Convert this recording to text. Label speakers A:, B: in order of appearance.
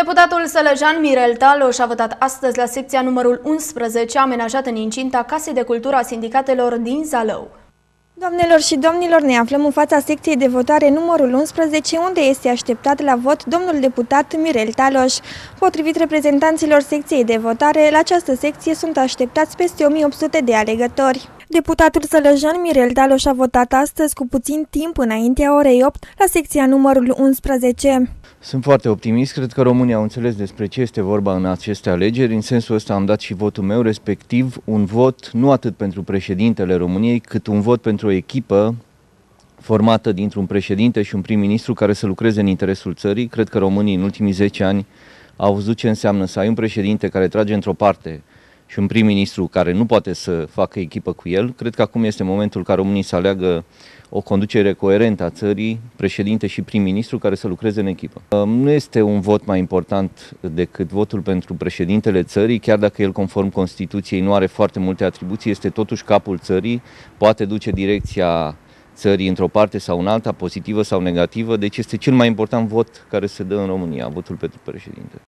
A: Deputatul Sălăjan Mirel Taloș a votat astăzi la secția numărul 11, amenajată în incinta Casei de Cultură a Sindicatelor din Zalău.
B: Doamnelor și domnilor, ne aflăm în fața secției de votare numărul 11, unde este așteptat la vot domnul deputat Mirel Taloș. Potrivit reprezentanților secției de votare, la această secție sunt așteptați peste 1800 de alegători. Deputatul Sălăjan Mirel Taloș a votat astăzi cu puțin timp înaintea orei 8 la secția numărul 11.
C: Sunt foarte optimist, cred că românii au înțeles despre ce este vorba în aceste alegeri. În sensul ăsta am dat și votul meu, respectiv un vot nu atât pentru președintele României, cât un vot pentru o echipă formată dintr-un președinte și un prim-ministru care să lucreze în interesul țării. Cred că românii în ultimii 10 ani au văzut ce înseamnă să ai un președinte care trage într-o parte și un prim-ministru care nu poate să facă echipă cu el. Cred că acum este momentul ca românii să aleagă o conducere coerentă a țării, președinte și prim-ministru care să lucreze în echipă. Nu este un vot mai important decât votul pentru președintele țării, chiar dacă el conform Constituției nu are foarte multe atribuții, este totuși capul țării, poate duce direcția țării într-o parte sau în alta, pozitivă sau negativă, deci este cel mai important vot care se dă în România, votul pentru președinte.